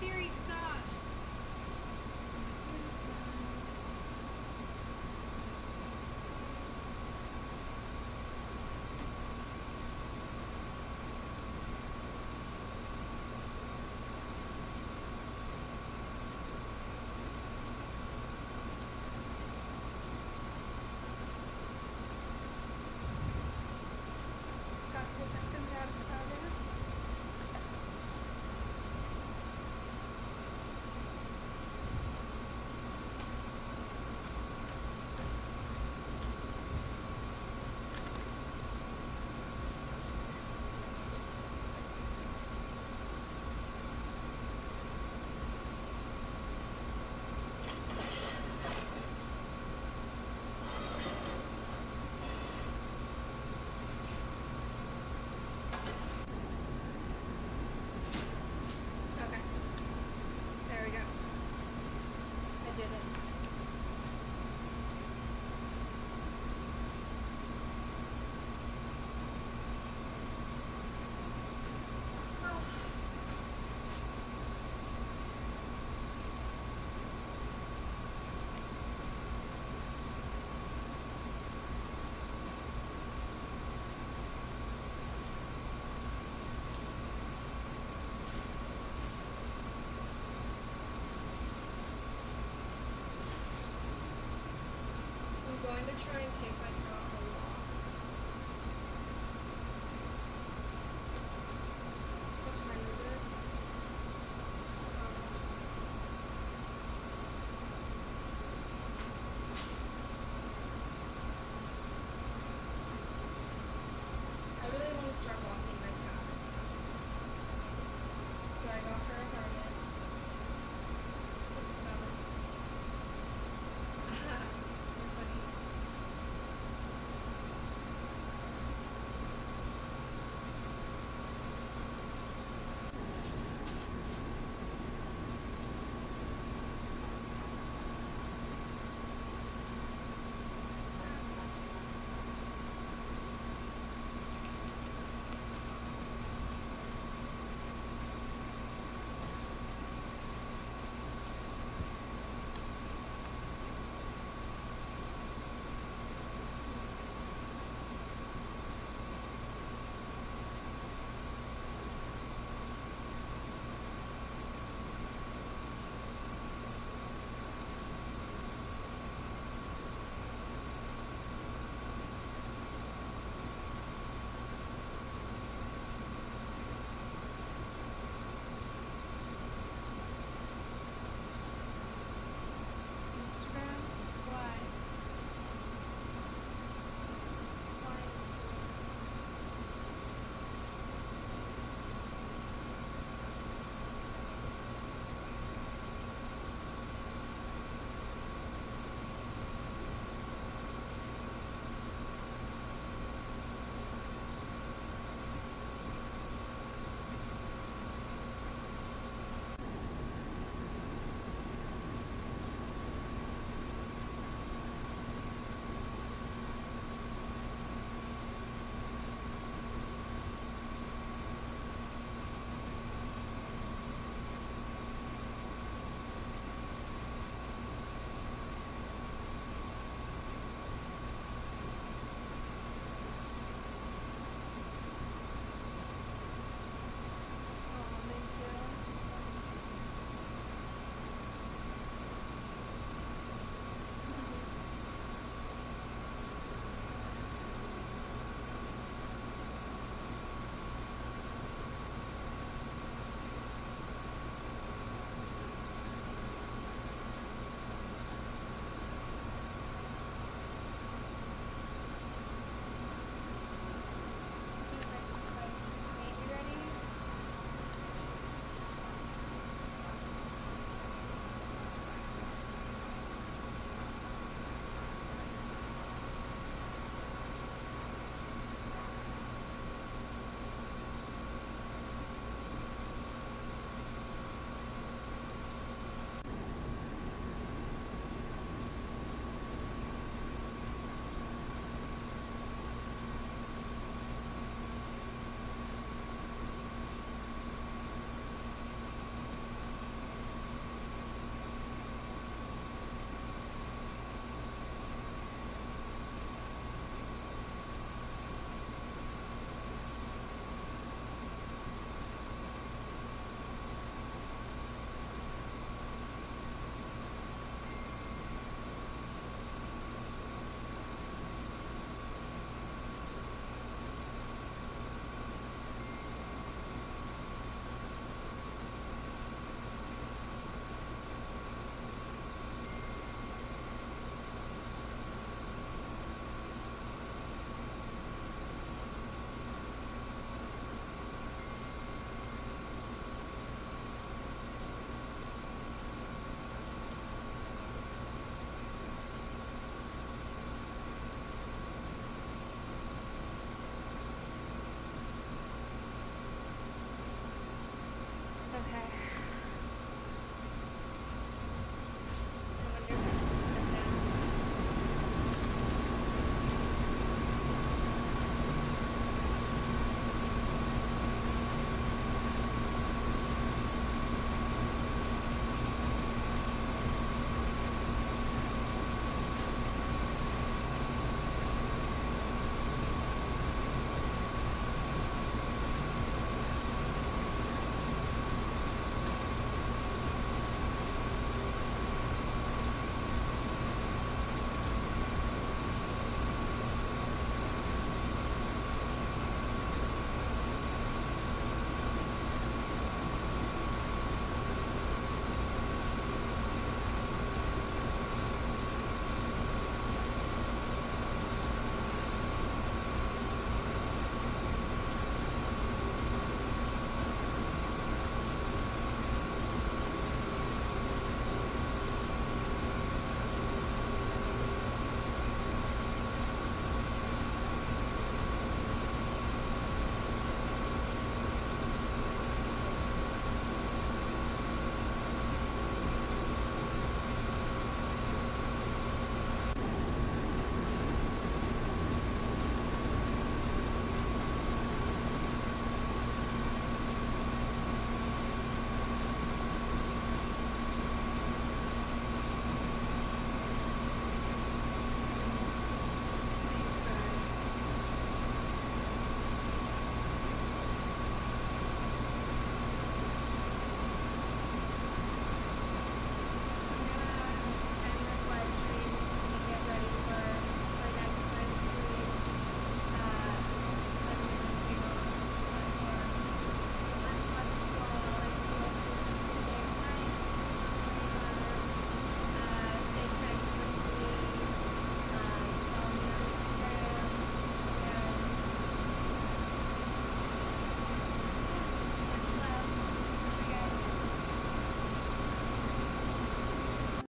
Siri, To try and take my dog